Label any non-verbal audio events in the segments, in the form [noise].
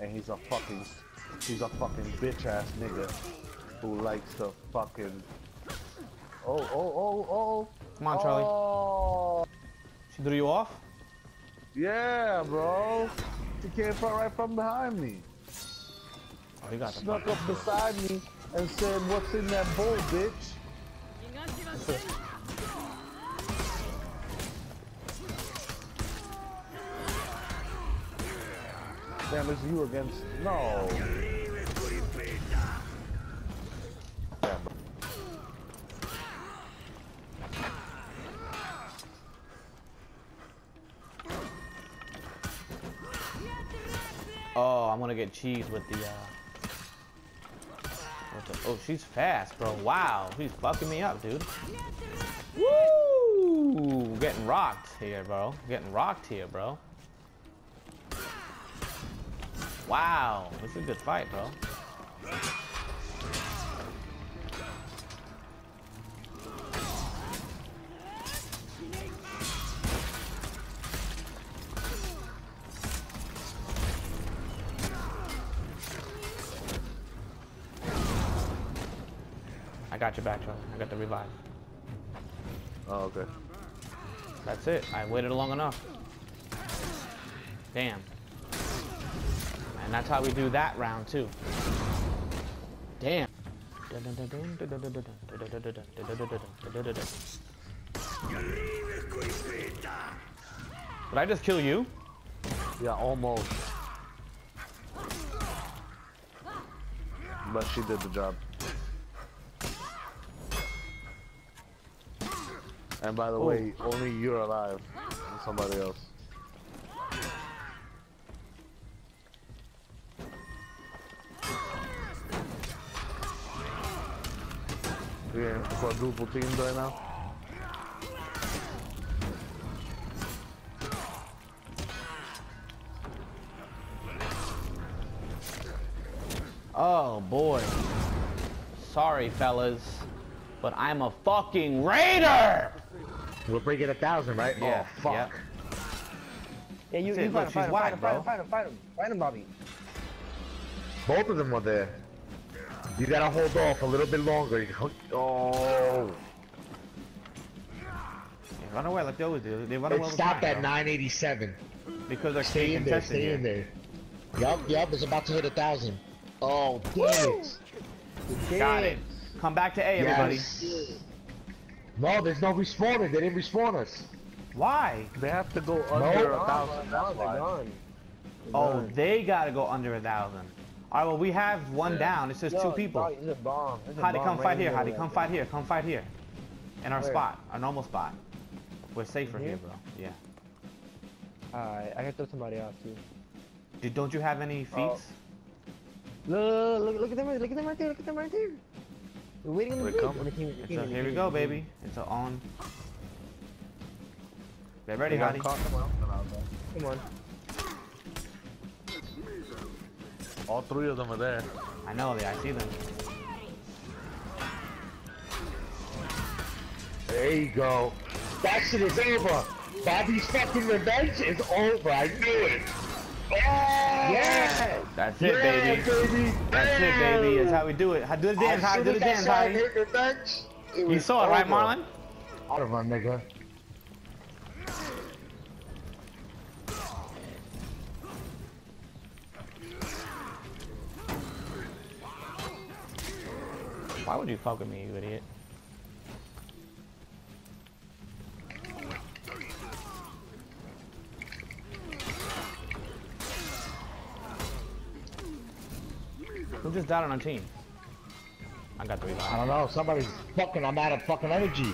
and he's a fucking, he's a fucking bitch ass nigga who likes to fucking. Oh oh oh oh. Come on, Charlie. Oh, She threw you off? yeah, bro. She came from right from behind me, Oh, you got the snuck up beside me, and said, "What's in that bowl, bitch?" Damn, it's you against no. Damn. Oh, I'm gonna get cheese with the, uh... With the, oh, she's fast, bro. Wow, she's fucking me up, dude. Woo! Getting rocked here, bro. Getting rocked here, bro. Wow, this is a good fight, bro. I got your back, Charlie. I got the revive. Oh, good. That's it. I waited long enough. Damn. And that's how we do that round too. Damn. Did I just kill you? Yeah, almost. But she did the job. And by the Oh. way, only you're alive. And somebody else. Quadruple teams right now. Oh boy. Sorry, fellas, but I'm a fucking raider. We're breaking a thousand, right? Yeah, Oh, fuck. yeah. Yeah, you, That's you look, find him, she's find him, whack, find him, bro. find him, find him, find him, find him, Bobby. Both of them were there. You gotta hold off a little bit longer. You- Oh. Yeah, run away like they always do. They run away It all stopped at 987. because they're Stay staying in there, contested stay here. in there. Yup, yup, it's about to hit a thousand. Oh, damn it. Got it. Come back to A, everybody. Yes. No, there's no respawning. They didn't respawn us. Why? They have to go under a Gone, thousand. gone, That's they're why. gone. Oh, they gotta go under a thousand. All right, well we have one Yeah. down. It's just Yo, two people. It's a bomb. It's a Hadi, bomb come right fight here. middle come fight here. Come fight here. In our Where? spot, our normal spot. We're safer Here? here, bro. Yeah. Alright, I can throw somebody off too. Dude, don't you have any Oh. feats? Look, look, look at them, look at them right there, look at them right there. We're waiting on the On team, the It's team, a, here we go, baby. It's a on. Get ready, They got Hadi. caught them out. Come on. All three of them are there. I know they. I see them. There you go. That shit is over. Bobby's fucking revenge is over. I knew it. Oh, yeah. That's it, yeah, baby. baby. That's it, baby. That's how we do it. How- Do the dance, Do the dance, saw Hadi. him hit revenge, it You saw it, right. Marlon? I don't run, nigga. Why would you fuck with me, you idiot? Who just died on our team? I got the I don't know. Somebody's fucking. I'm out of fucking energy.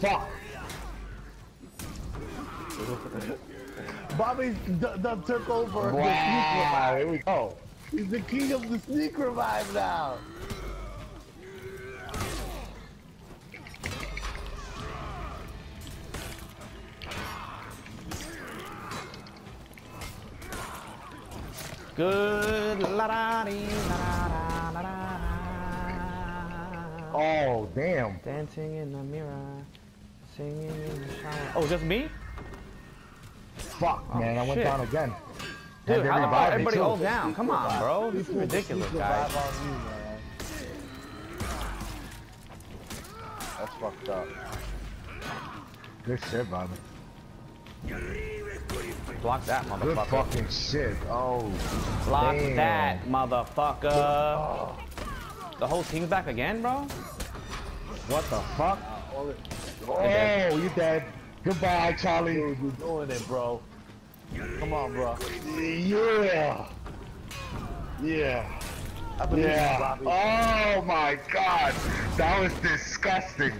Fuck. [laughs] Bobby d- done took over the sneak Wow. Here we go. He's the king of the sneak revive now. Good la da dee la da da da da. Oh damn. Dancing in the mirror, singing in the shower. Oh, just me? Fuck, Oh, man. I went shit. down again. Dude, how everybody all down? Come on, bro. This is ridiculous, guys. survived on you, man. That's fucked up. Good shit, Bobby. Block that motherfucker. Good motherfucker. fucking shit. Oh. Block damn. that motherfucker. The whole team's back again, bro? What the fuck? All it, Oh, you dead. Goodbye, Charlie. dude, you doing it, bro. Come on, bro. Yeah. Yeah. I believe you, Yeah. Oh my god. That was disgusting.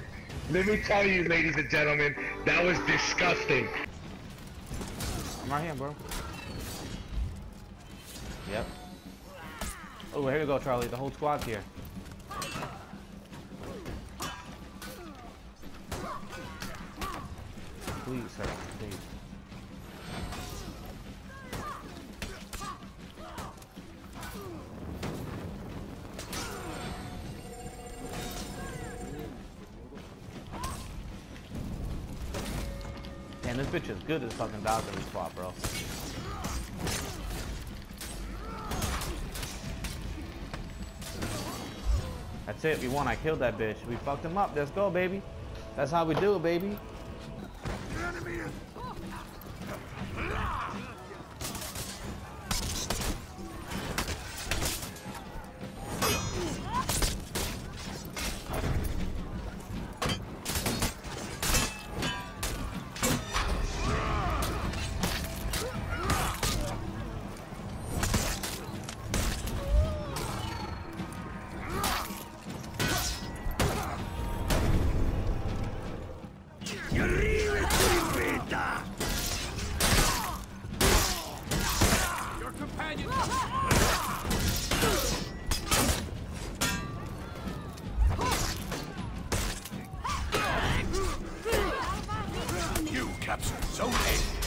Let me tell you, ladies and gentlemen, that was disgusting. Right here, bro. Yep. Oh, here you go, Charlie. The whole squad's here. Please, sir. Please. Bitch is good as fucking Valkyrie spot, bro. That's it, we won. I killed that bitch. We fucked him up. Let's go, baby. That's how we do it, baby. Captured Zone A.